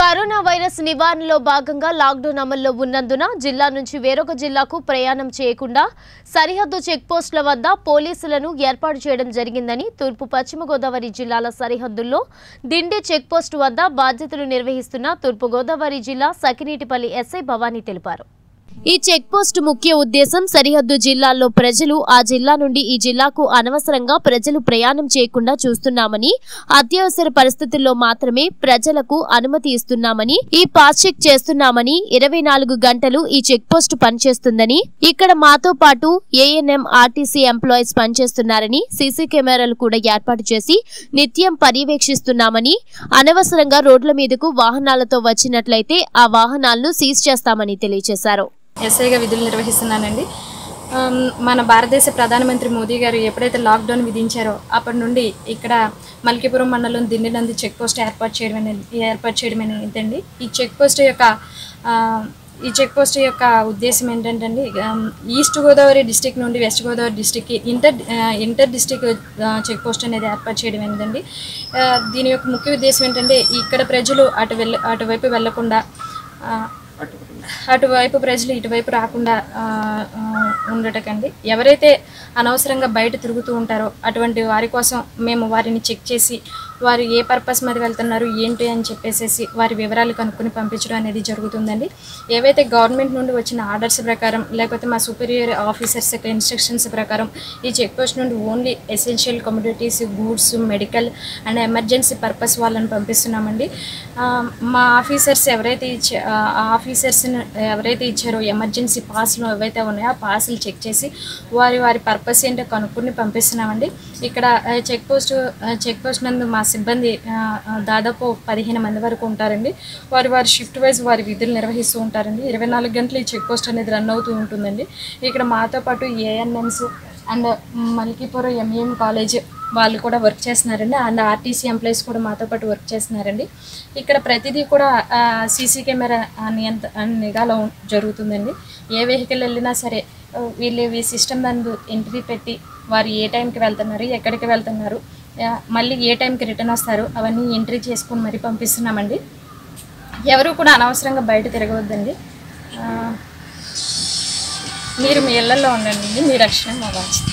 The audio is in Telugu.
కరోనా వైరస్ నివారణలో భాగంగా లాక్డౌన్ అమల్లో ఉన్నందున జిల్లా నుంచి వేరొక జిల్లాకు ప్రయాణం చేయకుండా సరిహద్దు చెక్పోస్టుల వద్ద పోలీసులను ఏర్పాటు చేయడం జరిగిందని తూర్పు పశ్చిమ గోదావరి జిల్లాల సరిహద్దుల్లో దిండి చెక్పోస్టు వద్ద బాధ్యతలు నిర్వహిస్తున్న తూర్పు గోదావరి జిల్లా సకినీటిపల్లి ఎస్ఐ భవానీ తెలిపారు. ఈ చెక్ పోస్ట్ ముఖ్య ఉద్దేశం సరిహద్దు జిల్లాల్లో ప్రజలు ఆ జిల్లా నుండి ఈ జిల్లాకు అనవసరంగా ప్రజలు ప్రయాణం చేయకుండా చూస్తున్నామని అత్యవసర పరిస్థితుల్లో మాత్రమే ప్రజలకు అనుమతి ఇస్తున్నామని ఈ పాస్ చెక్ చేస్తున్నామని ఇరవై నాలుగు గంటలు ఈ చెక్ పోస్ట్ పనిచేస్తుందని ఇక్కడ మాతో పాటు ఏఎన్ఎం ఆర్టీసీ ఎంప్లాయీస్ పనిచేస్తున్నారని సీసీ కెమెరాలు కూడా ఏర్పాటు చేసి నిత్యం పర్యవేక్షిస్తున్నామని అనవసరంగా రోడ్ల మీదకు వాహనాలతో వచ్చినట్లయితే ఆ వాహనాలను సీజ్ చేస్తామని తెలియజేశారు. ఎస్ఐగా విధులు నిర్వహిస్తున్నానండి. మన భారతదేశ ప్రధానమంత్రి మోదీ గారు ఎప్పుడైతే లాక్డౌన్ విధించారో అప్పటి నుండి ఇక్కడ మల్కీపురం మండలం దిండినంది చెక్ పోస్ట్ ఏర్పాటు చేయడం అనేది ఏర్పాటు చేయడం అనేదండి ఈ చెక్ పోస్ట్ యొక్క ఈ చెక్ పోస్ట్ యొక్క ఉద్దేశం ఏంటంటే అండి ఈస్ట్ గోదావరి డిస్టిక్ నుండి west Godavari డిస్టిక్కి inter inter district check post అనేది ఏర్పాటు చేయడం ఏంటండి? దీని యొక్క ముఖ్య ఉద్దేశం ఏంటంటే ఇక్కడ ప్రజలు అటు వెళ్ళ అటువైపు వెళ్ళకుండా అటువైపు ప్రజలు ఇటువైపు రాకుండా ఉండటకండి. ఎవరైతే అనవసరంగా బయట తిరుగుతూ ఉంటారో అటువంటి వారి కోసం మేము వారిని చెక్ చేసి వారు ఏ పర్పస్ మీద వెళ్తున్నారు ఏంటి అని చెప్పేసి వారి వివరాలు కనుక్కొని పంపించడం అనేది జరుగుతుందండి. ఏవైతే గవర్నమెంట్ నుండి వచ్చిన ఆర్డర్స్ ప్రకారం లేకపోతే మా సూపీరియర్ ఆఫీసర్స్ యొక్క ఇన్స్ట్రక్షన్స్ ప్రకారం ఈ చెక్ పోస్ట్ నుండి only essential communities goods medical and emergency purpose వాళ్ళని పంపిస్తున్నామండి. మా ఆఫీసర్స్ ఎవరైతే ఇచ్చే ఆ ఆఫీసర్స్ని ఎవరైతే ఇచ్చారో ఎమర్జెన్సీ పాస్లు ఏవైతే ఉన్నాయో ఆ పాస్లు చెక్ చేసి వారి వారి పర్పస్ ఏంటో కనుక్కుని పంపిస్తున్నామండి. ఇక్కడ చెక్ పోస్ట్ చెక్ పోస్ట్ నందు మా సిబ్బంది దాదాపు పదిహేను మంది వరకు ఉంటారండి. వారు వారి షిఫ్ట్ వైజ్ వారి విధులు నిర్వహిస్తూ ఉంటారండి. ఇరవై నాలుగు గంటలు ఈ చెక్ పోస్ట్ అనేది రన్ అవుతూ ఉంటుందండి. ఇక్కడ మాతో పాటు ANMs and Malkipuram MAM college వాళ్ళు కూడా వర్క్ చేస్తున్నారండి. అండ్ ఆర్టీసీ ఎంప్లాయీస్ కూడా మాతో పాటు వర్క్ చేస్తున్నారండి. ఇక్కడ ప్రతిదీ కూడా సీసీ కెమెరా నియంత్ర నిఘాలో జరుగుతుందండి. ఏ వెహికల్ వెళ్ళినా సరే వీళ్ళు ఈ సిస్టమ్ నందు ఎంట్రీ పెట్టి వారు ఏ టైంకి వెళ్తున్నారు ఎక్కడికి వెళ్తున్నారు మళ్ళీ ఏ టైంకి రిటర్న్ వస్తారు అవన్నీ ఎంట్రీ చేసుకొని మరీ పంపిస్తున్నామండి. ఎవరు కూడా అనవసరంగా బయట తిరగవద్దండి. మీరు మీ ఇళ్ళలో ఉండండి మీ రక్షణ మా బాధ్యత